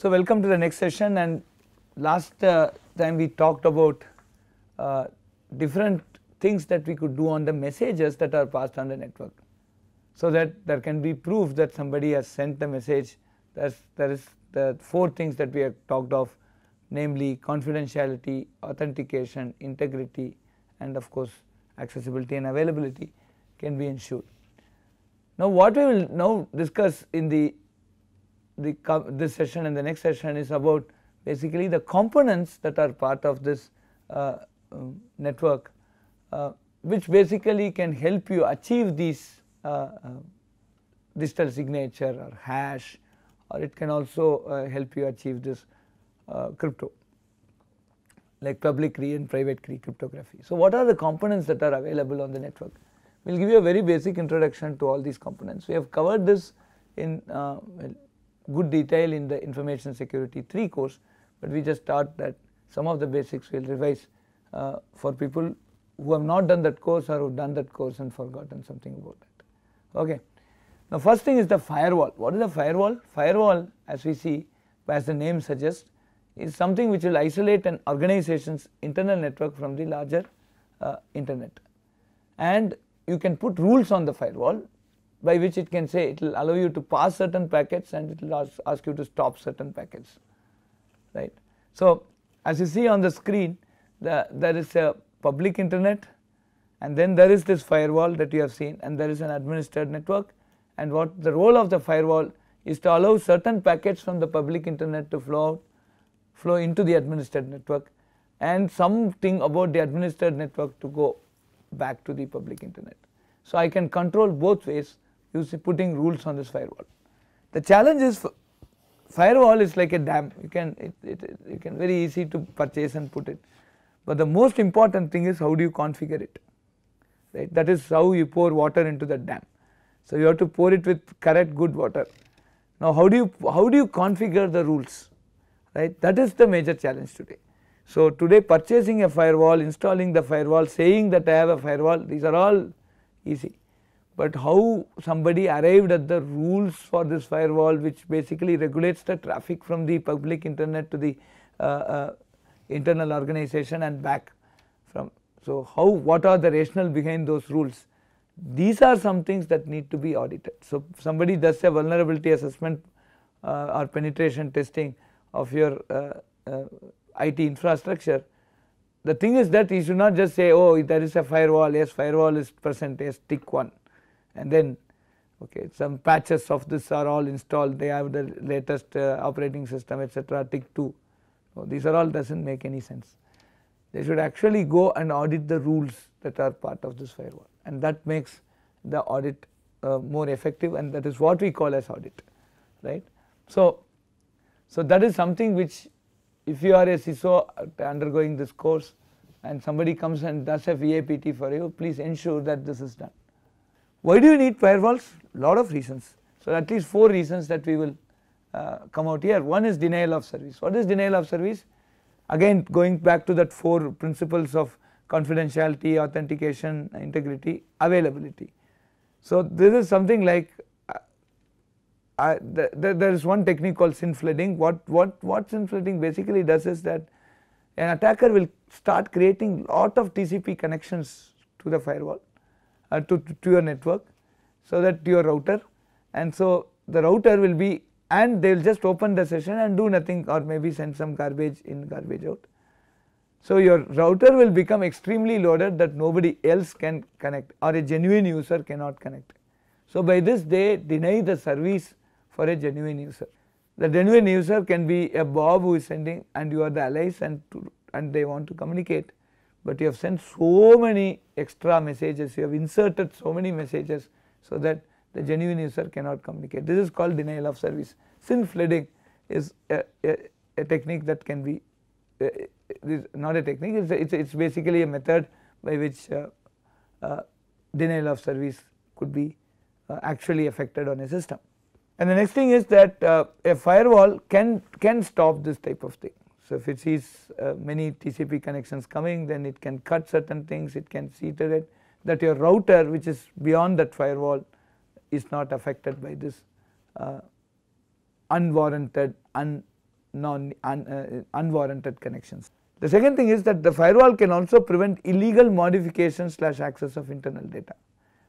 So, welcome to the next session and last uh, time we talked about uh, different things that we could do on the messages that are passed on the network. So that there can be proof that somebody has sent the message There's, there is the four things that we have talked of namely confidentiality, authentication, integrity and of course accessibility and availability can be ensured. Now what we will now discuss in the, the this session and the next session is about basically the components that are part of this uh, um, network uh, which basically can help you achieve these uh, uh digital signature or hash or it can also uh, help you achieve this crypto like public key and private key cryptography. So what are the components that are available on the network? We will give you a very basic introduction to all these components. We have covered this in uh, good detail in the information security 3 course, but we just thought that some of the basics we will revise uh, for people who have not done that course or who have done that course and forgotten something about that. Okay. Now first thing is the firewall. What is a firewall? Firewall as we see as the name suggests is something which will isolate an organization's internal network from the larger uh, internet and you can put rules on the firewall by which it can say it will allow you to pass certain packets and it will ask, ask you to stop certain packets right. So as you see on the screen the, there is a public internet and then there is this firewall that you have seen and there is an administered network and what the role of the firewall is to allow certain packets from the public internet to flow out, flow into the administered network and something about the administered network to go back to the public internet. So I can control both ways using putting rules on this firewall. The challenge is firewall is like a dam. You can it, it, you can very easy to purchase and put it. But the most important thing is how do you configure it? Right? That is how you pour water into the dam. So you have to pour it with correct good water. Now how do you how do you configure the rules? Right? That is the major challenge today. So today purchasing a firewall, installing the firewall, saying that I have a firewall these are all easy but how somebody arrived at the rules for this firewall which basically regulates the traffic from the public internet to the uh, uh, internal organization and back from. So how what are the rationale behind those rules these are some things that need to be audited. So somebody does a vulnerability assessment uh, or penetration testing of your uh, uh, IT infrastructure. The thing is that you should not just say oh there is a firewall yes firewall is present yes tick 1 and then okay some patches of this are all installed they have the latest uh, operating system etc tick 2 so these are all does not make any sense. They should actually go and audit the rules that are part of this firewall and that makes the audit uh, more effective and that is what we call as audit right. So, so that is something which if you are a CISO undergoing this course and somebody comes and does a VAPT for you please ensure that this is done. Why do you need firewalls? Lot of reasons. So at least 4 reasons that we will uh, come out here. One is denial of service. What is denial of service? Again going back to that 4 principles of confidentiality, authentication, integrity, availability. So this is something like uh, the, there is one technique called SYN flooding. What, what, what SYN flooding basically does is that an attacker will start creating lot of TCP connections to the firewall uh, to, to your network so that to your router and so the router will be and they will just open the session and do nothing or maybe send some garbage in garbage out so your router will become extremely loaded that nobody else can connect or a genuine user cannot connect. So by this they deny the service for a genuine user. The genuine user can be a Bob who is sending and you are the Alice and, to, and they want to communicate but you have sent so many extra messages, you have inserted so many messages so that the genuine user cannot communicate. This is called denial of service. SYN flooding is a, a, a technique that can be uh, this not a technique it's, it's, it's basically a method by which uh, uh, denial of service could be uh, actually affected on a system. And the next thing is that uh, a firewall can can stop this type of thing. So if it sees uh, many TCP connections coming then it can cut certain things it can see to it that your router which is beyond that firewall is not affected by this uh, unwarranted un non un, uh, unwarranted connections. The second thing is that the firewall can also prevent illegal modification slash access of internal data.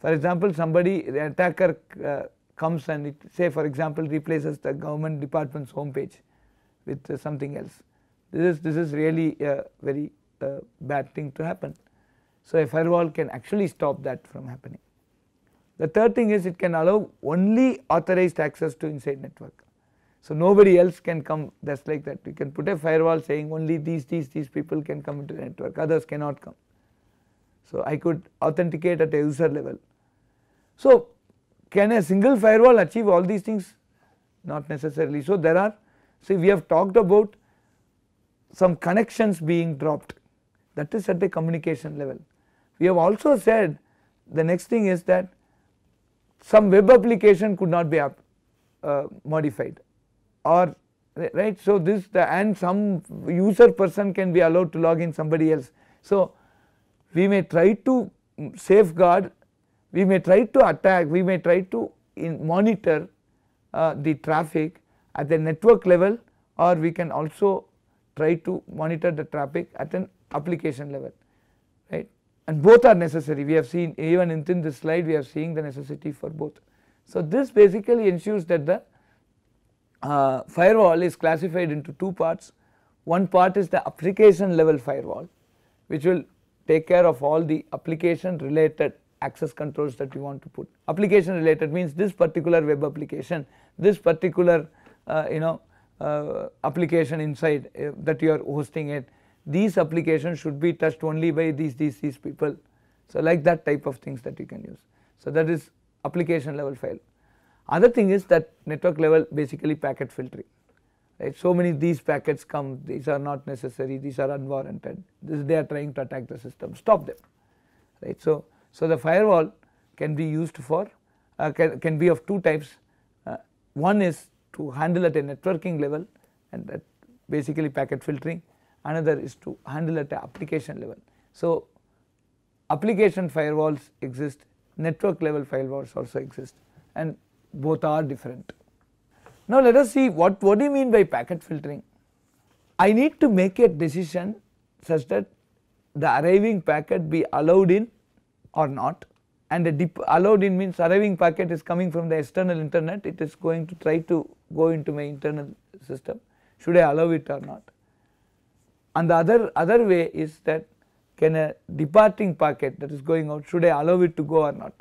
For example, somebody the attacker uh, comes and it say for example replaces the government department's homepage with something else. This is this is really a very uh, bad thing to happen. So a firewall can actually stop that from happening. The third thing is it can allow only authorized access to inside network. So nobody else can come just like that you can put a firewall saying only these these these people can come into the network others cannot come. So I could authenticate at a user level. So can a single firewall achieve all these things? Not necessarily. So there are see we have talked about some connections being dropped that is at the communication level. We have also said the next thing is that some web application could not be up, uh, modified or right. So this the and some user person can be allowed to log in somebody else. So we may try to safeguard, we may try to attack, we may try to monitor uh, the traffic at the network level or we can also try to monitor the traffic at an application level right and both are necessary we have seen even within this slide we are seeing the necessity for both. So this basically ensures that the uh, firewall is classified into two parts. One part is the application level firewall which will take care of all the application related access controls that you want to put. Application related means this particular web application, this particular uh, you know application inside uh, that you are hosting it, these applications should be touched only by these, these, these people. So like that type of things that you can use. So that is application level file. Other thing is that network level basically packet filtering right. So many these packets come these are not necessary these are unwarranted this they are trying to attack the system stop them right. So, so the firewall can be used for uh, can, can be of two types uh, one is to handle at a networking level and that basically packet filtering another is to handle at a application level. So application firewalls exist network level firewalls also exist and both are different. Now let us see what, what do you mean by packet filtering. I need to make a decision such that the arriving packet be allowed in or not and the allowed in means arriving packet is coming from the external internet it is going to try to go into my internal system should I allow it or not. And the other, other way is that can a departing packet that is going out should I allow it to go or not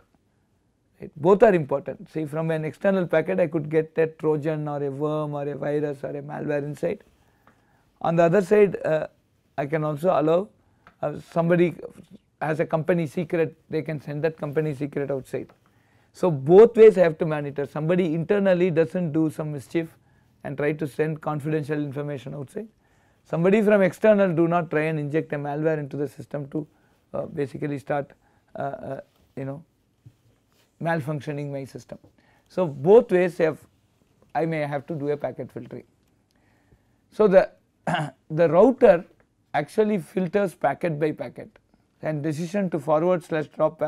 right. Both are important see from an external packet I could get a trojan or a worm or a virus or a malware inside. On the other side uh, I can also allow uh, somebody has a company secret they can send that company secret outside. So both ways I have to monitor somebody internally does not do some mischief and try to send confidential information outside. Somebody from external do not try and inject a malware into the system to uh, basically start uh, uh, you know malfunctioning my system. So both ways have I may have to do a packet filtering. So the the router actually filters packet by packet and decision to forward slash drop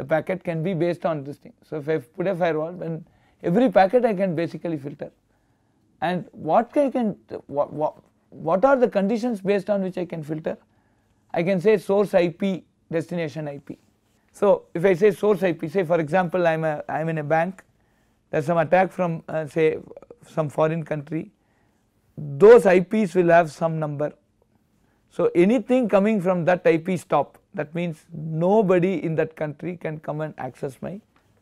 the packet can be based on this thing. So if I put a firewall then every packet I can basically filter and what I can what, what, what are the conditions based on which I can filter I can say source IP destination IP. So if I say source IP say for example I am a I am in a bank there is some attack from uh, say some foreign country those IPs will have some number. So anything coming from that IP stop that means nobody in that country can come and access my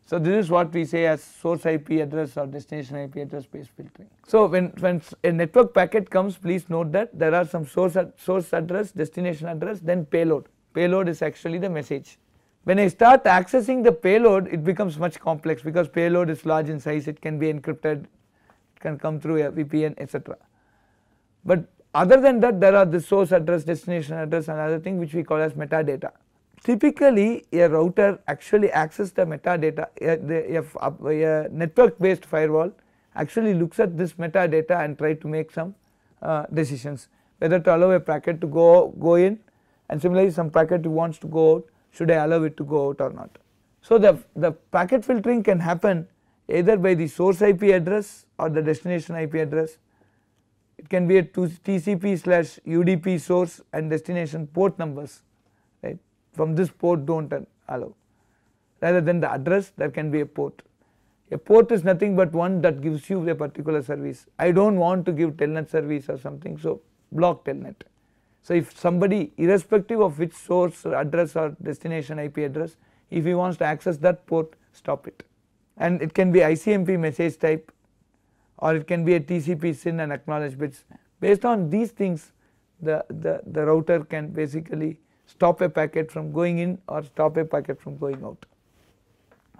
so this is what we say as source IP address or destination IP address based filtering. So when, when a network packet comes please note that there are some source, source address, destination address then payload. Payload is actually the message. When I start accessing the payload it becomes much complex because payload is large in size it can be encrypted, it can come through a VPN etc. But other than that there are the source address, destination address and other thing which we call as metadata. Typically a router actually access the metadata a, the, a network based firewall actually looks at this metadata and try to make some uh, decisions whether to allow a packet to go, go in and similarly some packet wants to go out should I allow it to go out or not. So the, the packet filtering can happen either by the source IP address or the destination IP address it can be a TCP slash UDP source and destination port numbers right from this port do not allow rather than the address there can be a port. A port is nothing but one that gives you a particular service. I do not want to give telnet service or something so block telnet. So if somebody irrespective of which source or address or destination IP address if he wants to access that port stop it and it can be ICMP message type or it can be a TCP SYN and acknowledge bits based on these things the, the, the router can basically stop a packet from going in or stop a packet from going out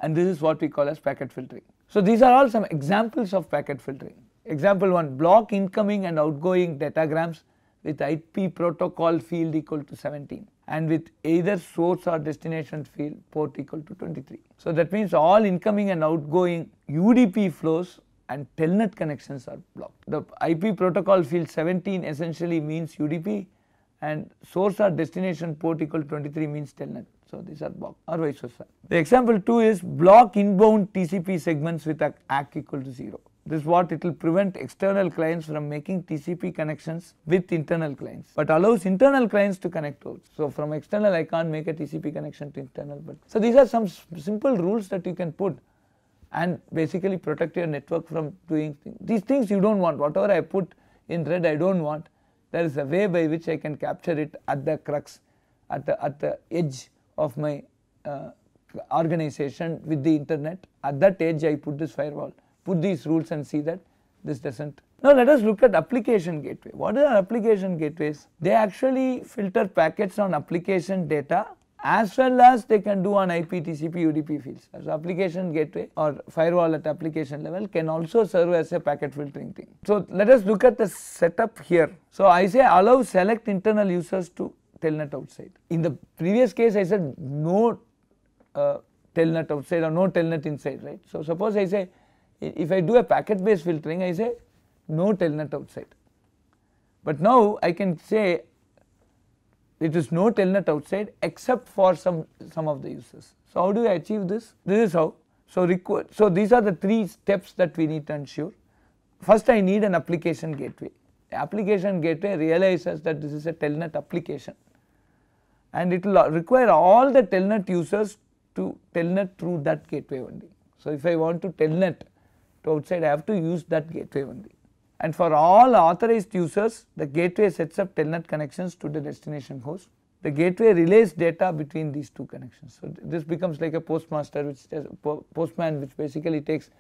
and this is what we call as packet filtering. So these are all some examples of packet filtering. Example 1 block incoming and outgoing datagrams with IP protocol field equal to 17 and with either source or destination field port equal to 23. So that means all incoming and outgoing UDP flows and telnet connections are blocked. The IP protocol field 17 essentially means UDP and source or destination port equal 23 means telnet. So these are blocked or vice versa. The example 2 is block inbound TCP segments with ACK equal to 0. This is what it will prevent external clients from making TCP connections with internal clients but allows internal clients to connect out. So from external I can't make a TCP connection to internal but so these are some simple rules that you can put and basically protect your network from doing things. These things you do not want whatever I put in red I do not want there is a way by which I can capture it at the crux at the at the edge of my uh, organization with the internet at that edge I put this firewall put these rules and see that this does not. Now let us look at application gateway. What are application gateways? They actually filter packets on application data as well as they can do on IP, TCP, UDP fields. So application gateway or firewall at application level can also serve as a packet filtering thing. So let us look at the setup here. So I say allow select internal users to telnet outside. In the previous case I said no uh, telnet outside or no telnet inside right. So suppose I say if I do a packet based filtering I say no telnet outside. But now I can say it is no telnet outside except for some, some of the users. So how do I achieve this? This is how. So, so these are the three steps that we need to ensure. First I need an application gateway. The application gateway realizes that this is a telnet application and it will require all the telnet users to telnet through that gateway only. So if I want to telnet to outside I have to use that gateway only and for all authorized users the gateway sets up telnet connections to the destination host. The gateway relays data between these two connections. So this becomes like a postmaster which postman which basically takes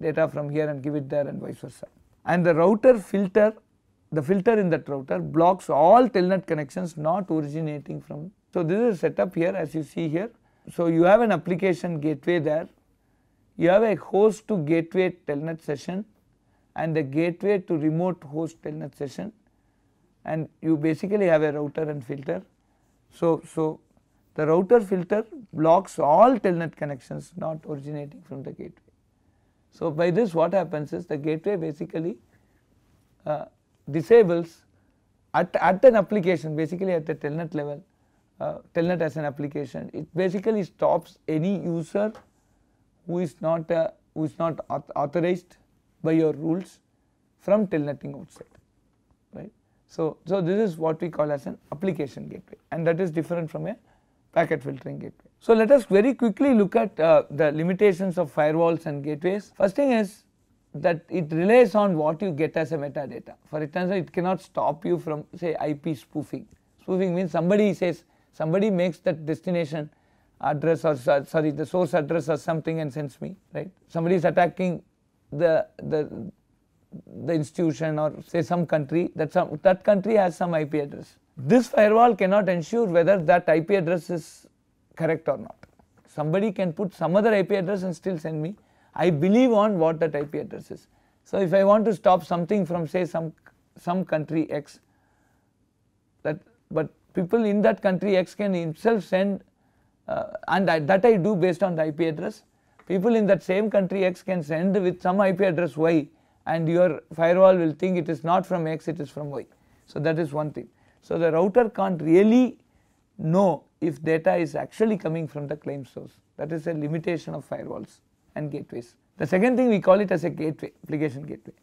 data from here and give it there and vice versa. And the router filter the filter in that router blocks all telnet connections not originating from. So this is set up here as you see here. So you have an application gateway there you have a host to gateway telnet session and the gateway to remote host telnet session and you basically have a router and filter. So, so the router filter blocks all telnet connections not originating from the gateway. So by this what happens is the gateway basically uh, disables at, at an application basically at the telnet level uh, telnet as an application it basically stops any user who is not uh, who is not authorized by your rules from telnetting outside right. So, so this is what we call as an application gateway and that is different from a packet filtering gateway. So let us very quickly look at uh, the limitations of firewalls and gateways. First thing is that it relies on what you get as a metadata. For instance, it cannot stop you from say IP spoofing. Spoofing means somebody says somebody makes that destination address or sorry the source address or something and sends me right. Somebody is attacking the the the institution or say some country that some that country has some IP address. This firewall cannot ensure whether that IP address is correct or not. Somebody can put some other IP address and still send me. I believe on what that IP address is. So if I want to stop something from say some some country X that but people in that country X can himself send uh, and I, that I do based on the IP address. People in that same country X can send with some IP address Y and your firewall will think it is not from X, it is from Y. So that is one thing. So the router can't really know if data is actually coming from the claim source. That is a limitation of firewalls and gateways. The second thing we call it as a gateway, application gateway.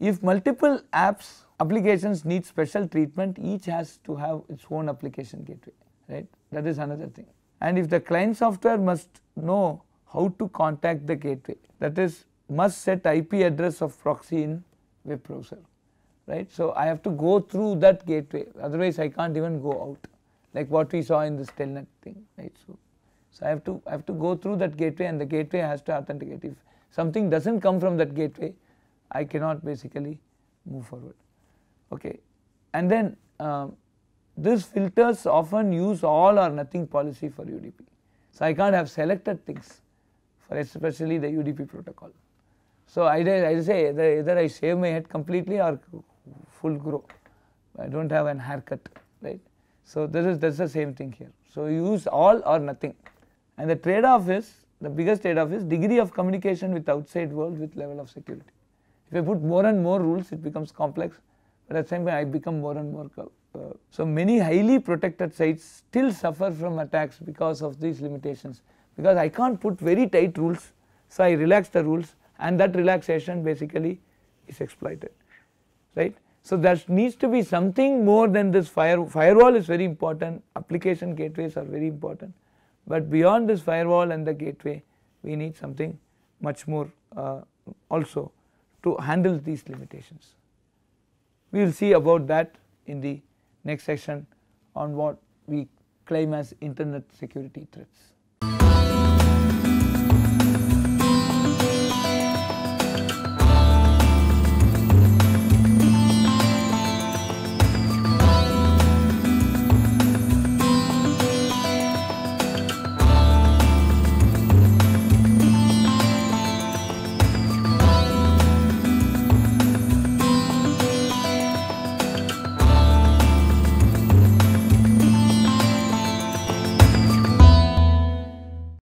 If multiple apps applications need special treatment each has to have its own application gateway right that is another thing and if the client software must know how to contact the gateway that is must set IP address of proxy in web browser right. So, I have to go through that gateway otherwise I can't even go out like what we saw in this telnet thing right. So, so I have to I have to go through that gateway and the gateway has to authenticate if something does not come from that gateway I cannot basically move forward okay. And then um, this filters often use all or nothing policy for UDP. So, I can't have selected things for especially the UDP protocol. So, either I say either, either I shave my head completely or full grow, I do not have an haircut right. So, this is that is the same thing here. So, use all or nothing and the trade off is the biggest trade off is degree of communication with outside world with level of security. If I put more and more rules it becomes complex but at the same time I become more and more uh, so many highly protected sites still suffer from attacks because of these limitations because I can't put very tight rules so I relax the rules and that relaxation basically is exploited right. So there needs to be something more than this fire firewall is very important application gateways are very important but beyond this firewall and the gateway we need something much more uh, also to handle these limitations. We will see about that in the next section on what we claim as internet security threats.